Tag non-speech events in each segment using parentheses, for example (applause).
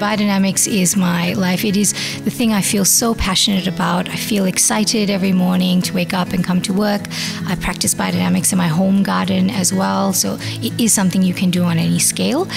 Biodynamics is my life. It is the thing I feel so passionate about. I feel excited every morning to wake up and come to work. I practice biodynamics in my home garden as well, so it is something you can do on any scale,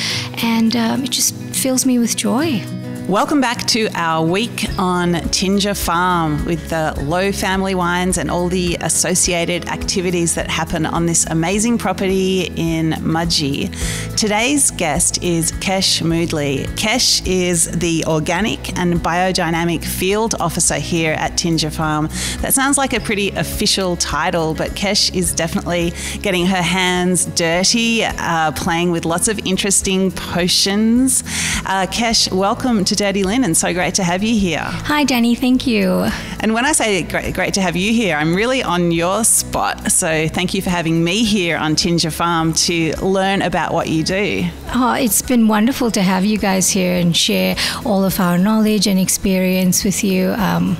and um, it just fills me with joy. Welcome back to our week on Tinja Farm with the Lowe family wines and all the associated activities that happen on this amazing property in Mudgee. Today's guest is Kesh Mudaly. Kesh is the organic and biodynamic field officer here at Tinja Farm. That sounds like a pretty official title, but Kesh is definitely getting her hands dirty, uh, playing with lots of interesting potions. Uh, Kesh, welcome to to Dirty Linen. So great to have you here. Hi, Dani. Thank you. And when I say great, great to have you here, I'm really on your spot. So thank you for having me here on Tinja Farm to learn about what you do. Oh, it's been wonderful to have you guys here and share all of our knowledge and experience with you. Um,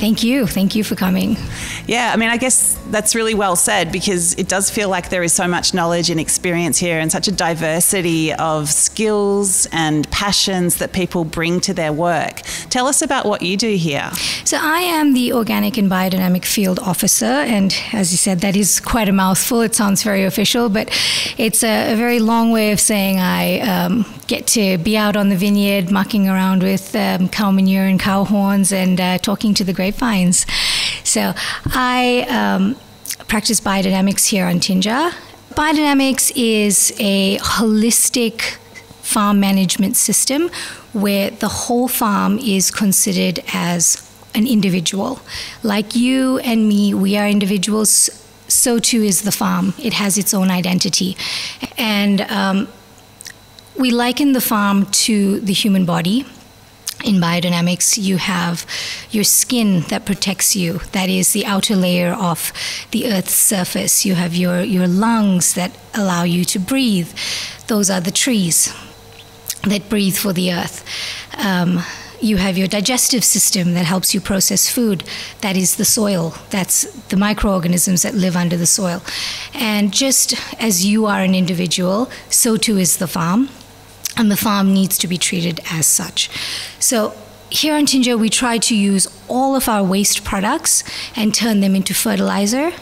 Thank you. Thank you for coming. Yeah, I mean, I guess that's really well said because it does feel like there is so much knowledge and experience here and such a diversity of skills and passions that people bring to their work. Tell us about what you do here. So, I am the Organic and Biodynamic Field Officer, and as you said, that is quite a mouthful. It sounds very official, but it's a, a very long way of saying I um, get to be out on the vineyard mucking around with um, cow manure and cow horns and uh, talking to the grapevines. So I um, practice biodynamics here on Tinja. Biodynamics is a holistic farm management system where the whole farm is considered as an individual. Like you and me, we are individuals. So too is the farm. It has its own identity. And um, we liken the farm to the human body. In biodynamics, you have your skin that protects you, that is the outer layer of the Earth's surface. You have your, your lungs that allow you to breathe, those are the trees that breathe for the Earth. Um, you have your digestive system that helps you process food. That is the soil. That's the microorganisms that live under the soil. And just as you are an individual, so too is the farm and the farm needs to be treated as such. So here in Tinja, we try to use all of our waste products and turn them into fertilizer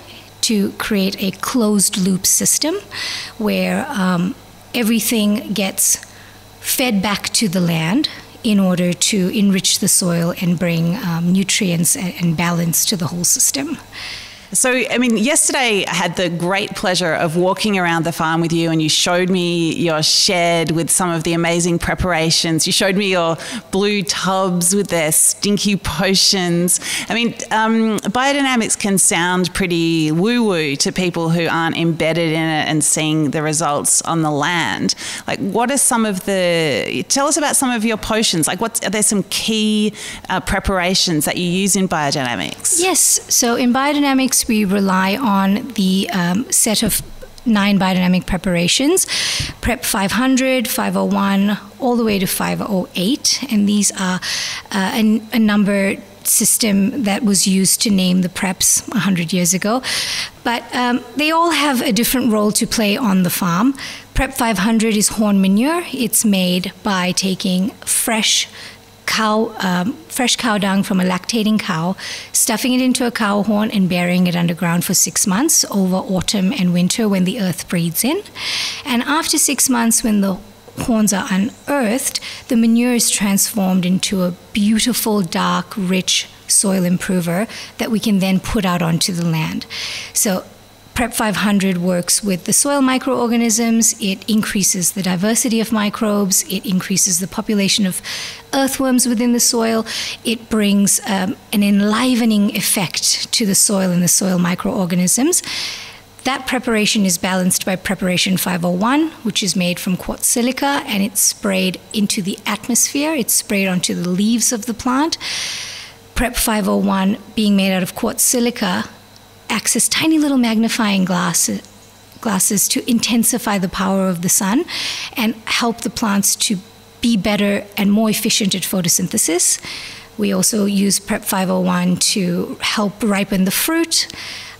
to create a closed loop system where um, everything gets fed back to the land in order to enrich the soil and bring um, nutrients and balance to the whole system. So, I mean, yesterday I had the great pleasure of walking around the farm with you, and you showed me your shed with some of the amazing preparations. You showed me your blue tubs with their stinky potions. I mean, um, biodynamics can sound pretty woo woo to people who aren't embedded in it and seeing the results on the land. Like, what are some of the, tell us about some of your potions. Like, what are there some key uh, preparations that you use in biodynamics? Yes. So, in biodynamics, we rely on the um, set of nine biodynamic preparations prep 500 501 all the way to 508 and these are uh, a, a number system that was used to name the preps 100 years ago. But um, they all have a different role to play on the farm. Prep 500 is horn manure. It's made by taking fresh cow, um, fresh cow dung from a lactating cow, stuffing it into a cow horn and burying it underground for six months over autumn and winter when the earth breathes in. And after six months, when the horns are unearthed, the manure is transformed into a beautiful, dark, rich soil improver that we can then put out onto the land. So Prep 500 works with the soil microorganisms. It increases the diversity of microbes. It increases the population of earthworms within the soil. It brings um, an enlivening effect to the soil and the soil microorganisms. That preparation is balanced by preparation 501, which is made from quartz silica and it's sprayed into the atmosphere. It's sprayed onto the leaves of the plant. Prep 501, being made out of quartz silica, access tiny little magnifying glasses glasses to intensify the power of the sun and help the plants to be better and more efficient at photosynthesis. We also use Prep 501 to help ripen the fruit.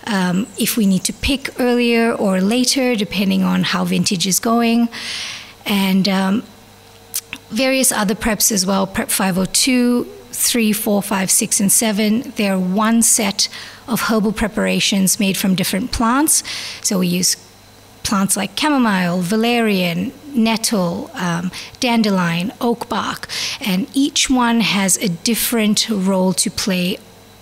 Um, if we need to pick earlier or later, depending on how vintage is going. And um, various other preps as well prep 502 3 4 5 6 and 7 they're one set of herbal preparations made from different plants so we use plants like chamomile valerian nettle um, dandelion oak bark and each one has a different role to play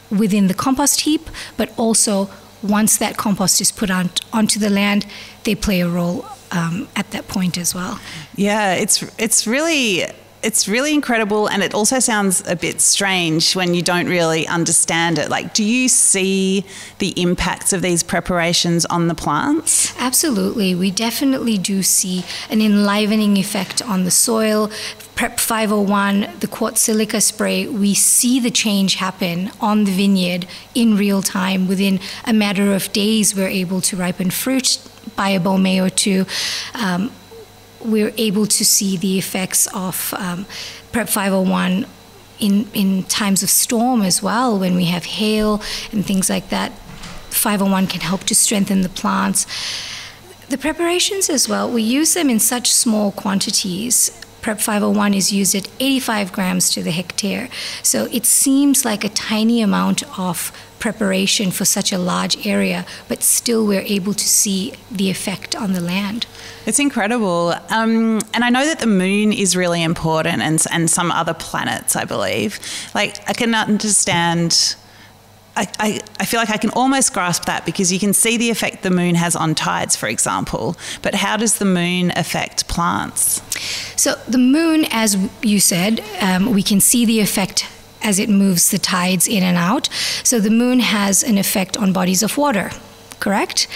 within the compost heap but also once that compost is put on, onto the land they play a role um, at that point as well. Yeah, it's it's really it's really incredible and it also sounds a bit strange when you don't really understand it. Like do you see the impacts of these preparations on the plants? Absolutely. We definitely do see an enlivening effect on the soil. Prep 501 the quartz silica spray we see the change happen on the vineyard in real time. Within a matter of days we're able to ripen fruit by a or two, um, we're able to see the effects of um, Prep 501 in, in times of storm as well, when we have hail and things like that. 501 can help to strengthen the plants. The preparations as well, we use them in such small quantities. Prep 501 is used at 85 grams to the hectare. So it seems like a tiny amount of preparation for such a large area, but still we're able to see the effect on the land. It's incredible. Um, and I know that the moon is really important and, and some other planets, I believe. Like, I can understand. I, I, feel like I can almost grasp that because you can see the effect the moon has on tides, for example. But how does the moon affect plants? So, the moon, as you said, um, we can see the effect as it moves the tides in and out. So the moon has an effect on bodies of water, correct?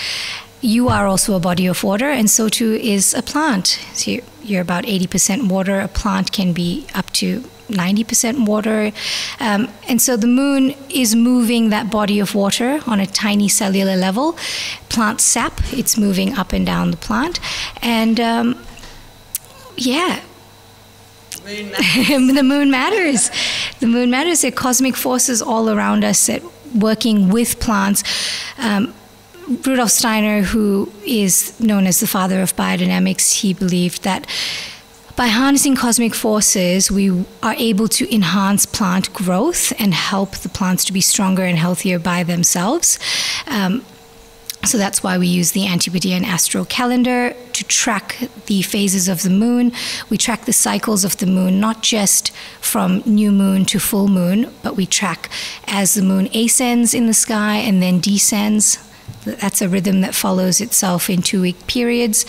You are also a body of water, and so too is a plant. So you're about 80% water. A plant can be up to 90% water. Um, and so the moon is moving that body of water on a tiny cellular level. Plant sap, it's moving up and down the plant. And um, yeah, (laughs) the moon matters. The moon matters. There are cosmic forces all around us that working with plants. Um, Rudolf Steiner, who is known as the father of biodynamics, he believed that by harnessing cosmic forces, we are able to enhance plant growth and help the plants to be stronger and healthier by themselves. Um, so that's why we use the Antipodean astral calendar to track the phases of the moon. We track the cycles of the moon, not just from new moon to full moon, but we track as the moon ascends in the sky and then descends. That's a rhythm that follows itself in two week periods.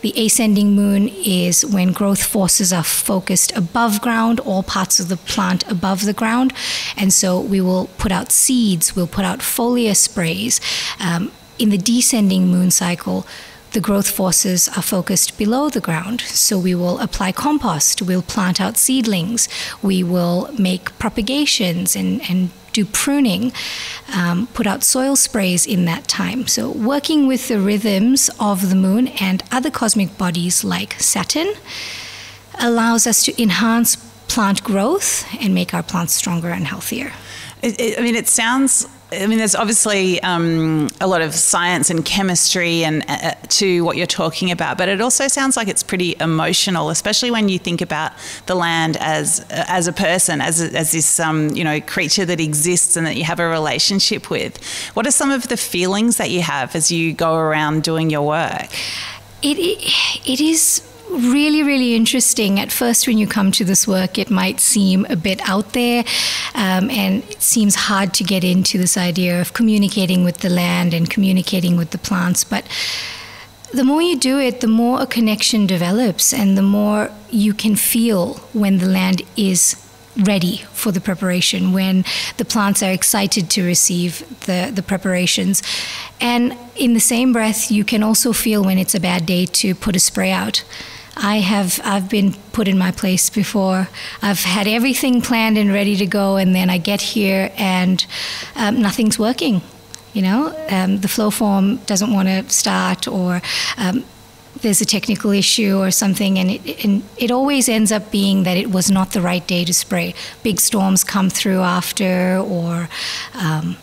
The ascending moon is when growth forces are focused above ground, all parts of the plant above the ground. And so we will put out seeds, we'll put out foliar sprays. Um, in the descending moon cycle, the growth forces are focused below the ground. So we will apply compost, we'll plant out seedlings, we will make propagations and, and do pruning, um, put out soil sprays in that time. So working with the rhythms of the moon and other cosmic bodies like Saturn allows us to enhance plant growth and make our plants stronger and healthier. It, it, I mean, it sounds I mean, there's obviously um, a lot of science and chemistry and uh, uh, to what you're talking about, but it also sounds like it's pretty emotional, especially when you think about the land as uh, as a person, as a, as this um, you know creature that exists and that you have a relationship with. What are some of the feelings that you have as you go around doing your work? It it is really, really interesting. At first, when you come to this work, it might seem a bit out there, um, and it seems hard to get into this idea of communicating with the land and communicating with the plants. But the more you do it, the more a connection develops, and the more you can feel when the land is ready for the preparation, when the plants are excited to receive the, the preparations. And in the same breath, you can also feel when it's a bad day to put a spray out. I have I've been put in my place before. I've had everything planned and ready to go, and then I get here and um, nothing's working. You know, um, the flow form doesn't want to start, or um, there's a technical issue or something, and it, and it always ends up being that it was not the right day to spray. Big storms come through after, or um,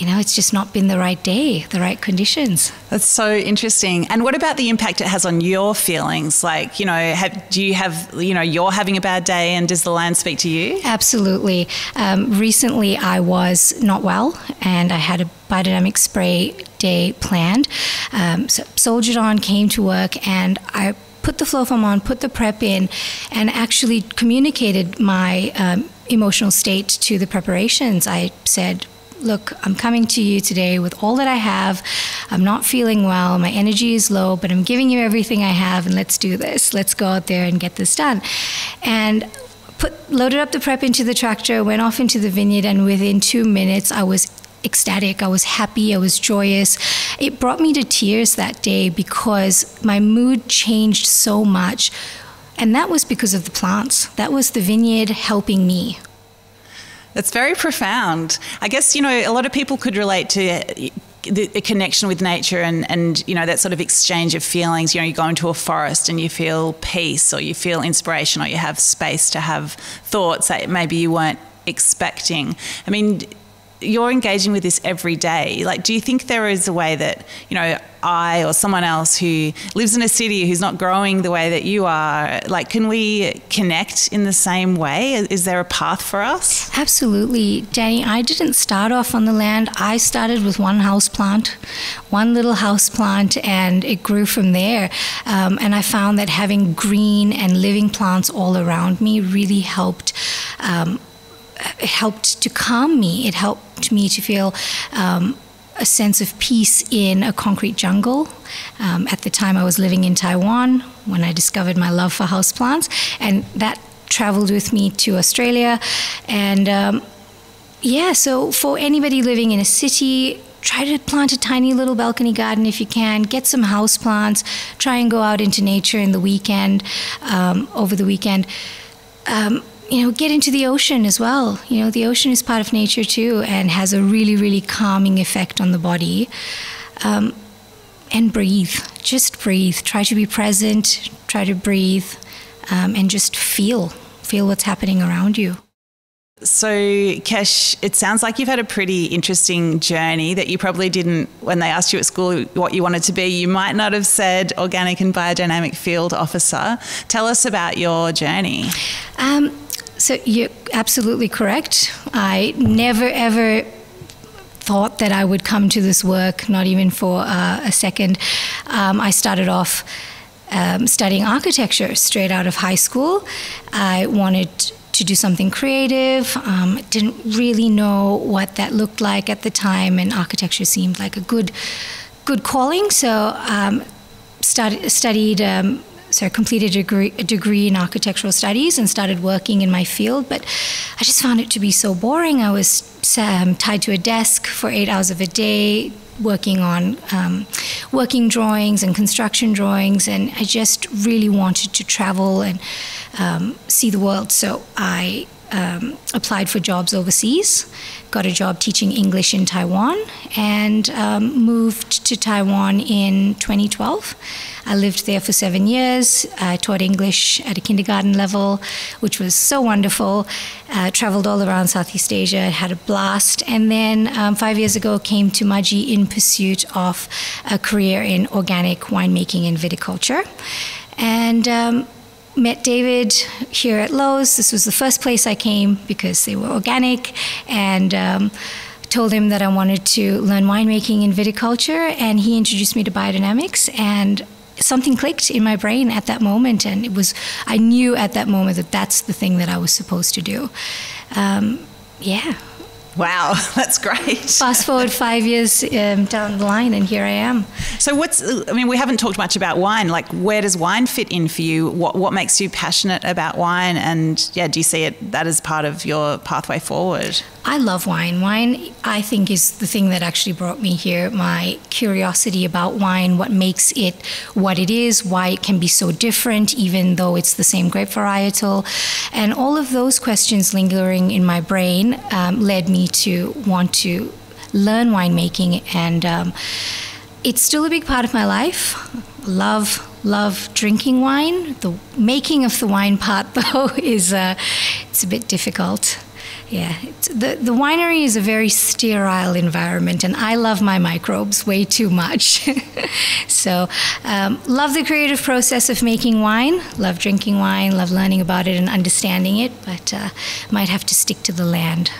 you know, it's just not been the right day, the right conditions. That's so interesting. And what about the impact it has on your feelings? Like, you know, have, do you have, you know, you're having a bad day and does the land speak to you? Absolutely. Um, recently, I was not well and I had a biodynamic spray day planned. Um, so, soldiered on, came to work, and I put the flow form on, put the prep in, and actually communicated my um, emotional state to the preparations. I said, Look, I'm coming to you today with all that I have. I'm not feeling well. My energy is low, but I'm giving you everything I have, and let's do this. Let's go out there and get this done. And put loaded up the prep into the tractor, went off into the vineyard, and within two minutes, I was ecstatic. I was happy. I was joyous. It brought me to tears that day because my mood changed so much. And that was because of the plants. That was the vineyard helping me. That's very profound. I guess, you know, a lot of people could relate to uh, the, the, connection with nature and, and you know that sort of exchange of feelings you know you go into a forest and you feel peace or you feel inspiration or you have space to have thoughts that maybe you weren't expecting i mean you're engaging with this every day. Like, do you think there is a way that, you know, I or someone else who lives in a city who's not growing the way that you are, like, can we connect in the same way? Is there a path for us? Absolutely. Dani, I didn't start off on the land. I started with one house plant, one little house plant, and it grew from there. Um, and I found that having green and living plants all around me really helped. Um, helped to calm me. It helped me to feel um, a sense of peace in a concrete jungle. Um, at the time, I was living in Taiwan when I discovered my love for houseplants, and that traveled with me to Australia. And um, yeah, so for anybody living in a city, try to plant a tiny little balcony garden if you can. Get some houseplants. Try and go out into nature in the weekend, um, over the weekend. Um, you know, get into the ocean as well. You know, the ocean is part of nature too and has a really, really calming effect on the body. Um, and breathe. Just breathe. Try to be present. Try to breathe um, and just feel. Feel what's happening around you. So, Kesh, it sounds like you've had a pretty interesting journey that you probably didn't, when they asked you at school what you wanted to be, you might not have said organic and biodynamic field officer. Tell us about your journey. Um, so you're absolutely correct. I never ever thought that I would come to this work, not even for uh, a second. Um, I started off um, studying architecture straight out of high school. I wanted to do something creative. Um, didn't really know what that looked like at the time, and architecture seemed like a good, good calling. So um, studied um, so I completed a degree, a degree, in architectural studies and started working in my field, but I just found it to be so boring. I was um, tied to a desk for eight hours of a day, working on um, working drawings and construction drawings, and I just really wanted to travel and um, see the world. So I um, applied for jobs overseas, got a job teaching English in Taiwan, and um, moved to Taiwan in 2012. I lived there for seven years. I taught English at a kindergarten level, which was so wonderful. Uh, traveled all around Southeast Asia, had a blast, and then um, five years ago came to Mudgee in pursuit of a career in organic winemaking and viticulture. And um, met David here at Lowe's. This was the first place I came because they were organic, and um, told him that I wanted to learn winemaking and viticulture, and he introduced me to biodynamics. And something clicked in my brain at that moment, and it was I knew at that moment that that's the thing that I was supposed to do. Um, yeah. Wow, (laughs) that's great. Fast forward five years um, down the line, and here I am. So, what's, I mean, we haven't talked much about wine. Like, where does wine fit in for you? What, what makes you passionate about wine? And yeah, do you see it that as part of your pathway forward? I love wine. Wine, I think, is the thing that actually brought me here. My curiosity about wine, what makes it what it is, why it can be so different, even though it's the same grape varietal. And all of those questions lingering in my brain um, led me to want to learn winemaking. And um, it's still a big part of my life. Love, love drinking wine. The making of the wine part, (laughs) though, is uh, it's a bit difficult. Yeah, the the winery is a very sterile environment, and I love my microbes way too much. (laughs) so, um, love the creative process of making wine. Love drinking wine. Love learning about it and understanding it. But uh, might have to stick to the land.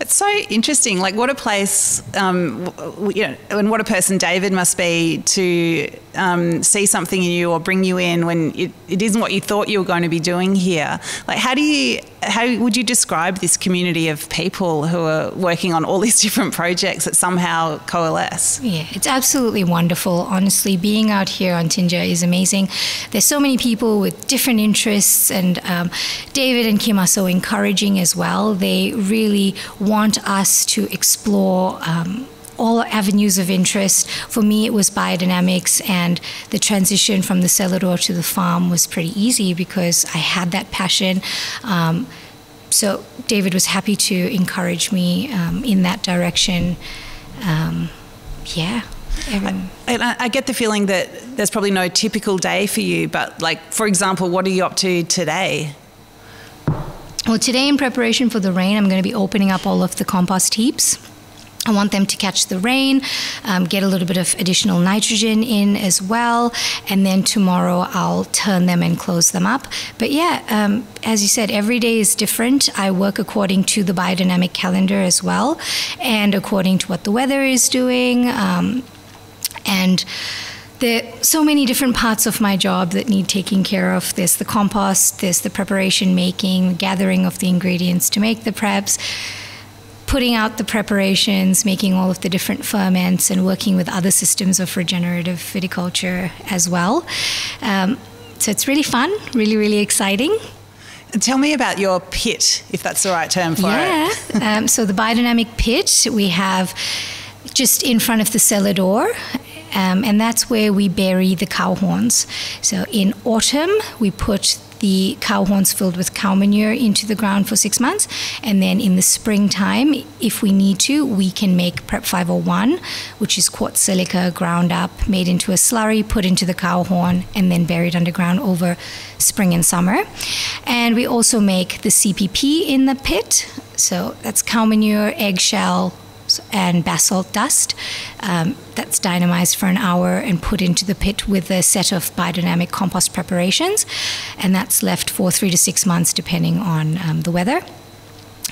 It's so interesting. Like, what a place, um, you know, and what a person David must be to um, see something in you or bring you in when it, it isn't what you thought you were going to be doing here. Like, how do you, how would you describe this community of people who are working on all these (laughs) different projects that somehow coalesce? Yeah, it's absolutely wonderful. Honestly, being out here on Tinja is amazing. There's so many people with different interests, and um, David and Kim are so encouraging as well. They really want us to explore. Um, all avenues of interest. For me, it was biodynamics, and the transition from the cellar to the farm was pretty easy because I had that passion. Um, so David was happy to encourage me um, in that direction. Um, yeah. I, I, get the feeling that there's probably no typical day for you, but like, for example, what are you up to today? Well, today, in preparation for the rain, I'm going to be opening up all of the compost heaps. I want them to catch the rain, um, get a little bit of additional nitrogen in as well, and then tomorrow I'll turn them and close them up. But yeah, um, as you said, every day is different. I work according to the biodynamic calendar as well, and according to what the weather is doing. Um, and there are so many different parts of my job that need taking care of. There's the compost, there's the preparation making, gathering of the ingredients to make the preps, putting out the preparations, making all of the different ferments, and working with other systems of regenerative viticulture as well. Um, so it's really fun, really, really exciting. Tell me about your pit, if that's the right term for yeah. it. Yeah. um, so the biodynamic pit we have just in front of the cellar door, um, and that's where we bury the cow horns. So in autumn, we put the cow horns filled with cow manure into the ground for six months. And then in the springtime, if we need to, we can make Prep 501, which is quartz silica ground up, made into a slurry, put into the cow horn, and then buried underground over spring and summer. And we also make the CPP in the pit. So that's cow manure, eggshell, and basalt dust. Um, that's dynamized for an hour and put into the pit with a set of biodynamic compost preparations. And that's left for three to six months, depending on um, the weather.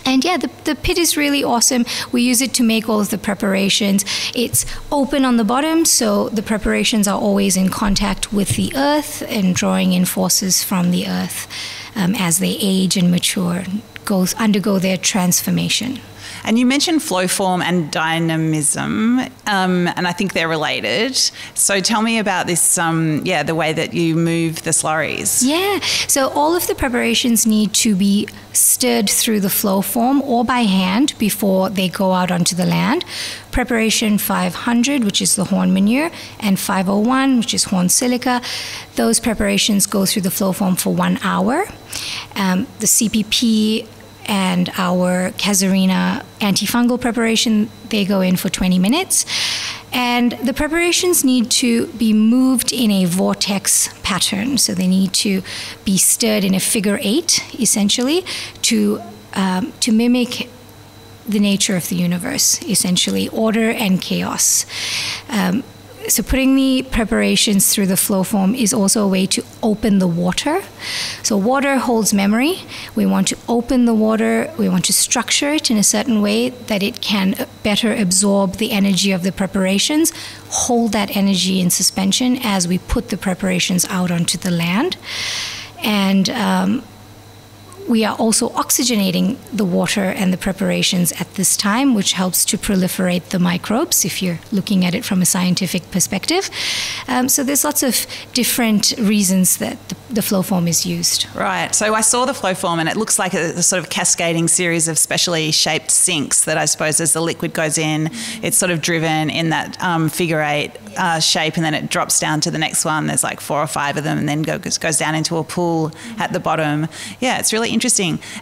And yeah, the, the pit is really awesome. We use it to make all of the preparations. It's open on the bottom, so the preparations are always in contact with the earth and drawing in forces from the earth um, as they age and mature, goes undergo their transformation. And you mentioned flow form and dynamism, um, and I think they're related. So tell me about this, um, yeah, the way that you move the slurries. Yeah, so all of the preparations need to be stirred through the flow form or by hand before they go out onto the land. Preparation 500, which is the horn manure, and 501, which is horn silica. Those preparations go through the flow form for one hour. Um, the CPP and our Casuarina antifungal preparation, they go in for 20 minutes. And the preparations need to be moved in a vortex pattern. So they need to be stirred in a figure eight, essentially, to, um, to mimic the nature of the universe, essentially, order and chaos. Um, so putting the preparations through the flow form is also a way to open the water. So water holds memory. We want to open the water. We want to structure it in a certain way that it can better absorb the energy of the preparations, hold that energy in suspension as we put the preparations out onto the land. And um, we are also oxygenating the water and the preparations at this time, which helps to proliferate the microbes if you're looking at it from a scientific perspective. Um, so there's lots of different reasons that the, the, flow form is used. Right. So I saw the flow form and it looks like a, a, sort of cascading series of specially shaped sinks that I suppose as the liquid goes in, it's sort of driven in that um, figure eight uh, shape and then it drops down to the next one. There's like four or five of them and then goes, goes down into a pool at the bottom. Yeah, it's really interesting.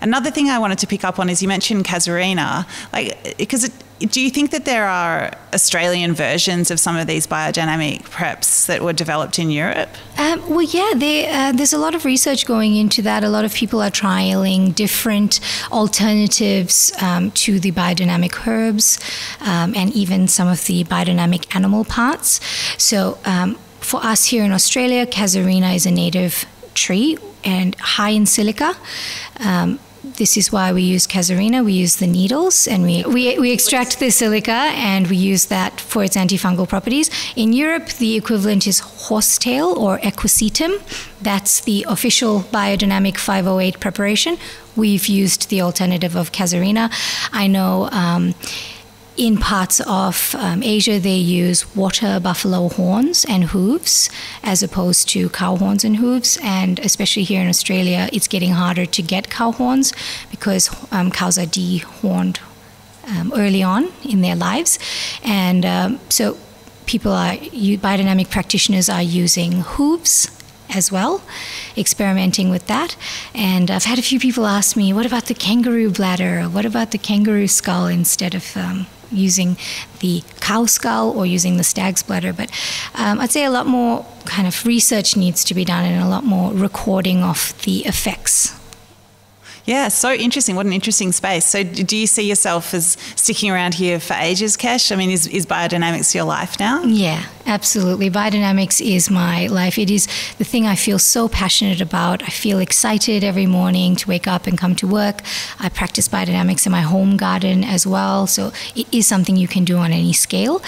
Another thing I wanted to pick up on is you mentioned Casuarina, like because do you think that there are Australian versions of some of these biodynamic preps that were developed in Europe? Um, well, yeah, there, uh, there's a lot of research going into that. A lot of people are trialing different alternatives um, to the biodynamic herbs um, and even some of the biodynamic animal parts. So, um, for us here in Australia, casuarina is a native tree and high in silica. Um, this is why we use casuarina. We use the needles and we, we, we extract the silica and we use that for its antifungal properties. In Europe, the equivalent is horsetail or equisetum. That's the official biodynamic 508 preparation. We've used the alternative of casuarina. I know. Um, in parts of um, Asia, they use water buffalo horns and hooves as opposed to cow horns and hooves. And especially here in Australia, it's getting harder to get cow horns because um, cows are dehorned um, early on in their lives. And um, so people are, biodynamic practitioners are using hooves as well, experimenting with that. And I've had a few people ask me, what about the kangaroo bladder? What about the kangaroo skull instead of um, using the cow skull or using the stag's bladder. But um, I'd say a lot more kind of research needs to be done and a lot more recording of the effects yeah, so interesting. What an interesting space. So, do you see yourself as sticking around here for ages, Kesh? I mean, is, is biodynamics your life now? Yeah, absolutely. Biodynamics is my life. It is the thing I feel so passionate about. I feel excited every morning to wake up and come to work. I practice biodynamics in my home garden as well. So, it is something you can do on any scale.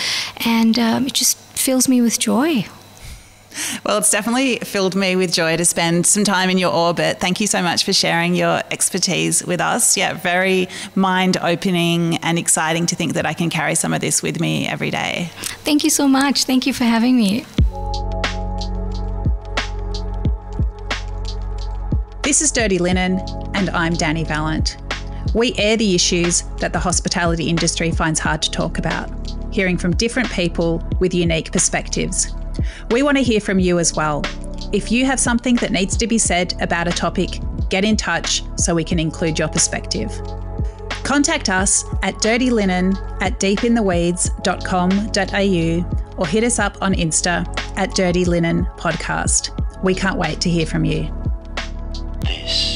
And um, it just fills me with joy. Well, it's definitely filled me with joy to spend some time in your orbit. Thank you so much for sharing your expertise with us. Yeah, very mind opening and exciting to think that I can carry some of this with me every day. Thank you so much. Thank you for having me. This is Dirty Linen, and I'm Dani Valent. We air the issues that the hospitality industry finds hard to talk about, hearing from different people with unique perspectives. We want to hear from you as well. If you have something that needs to be said about a topic, get in touch so we can include your perspective. Contact us at dirtylinen at deepintheweeds.com.au or hit us up on Insta at Dirty Linen Podcast. We can't wait to hear from you. This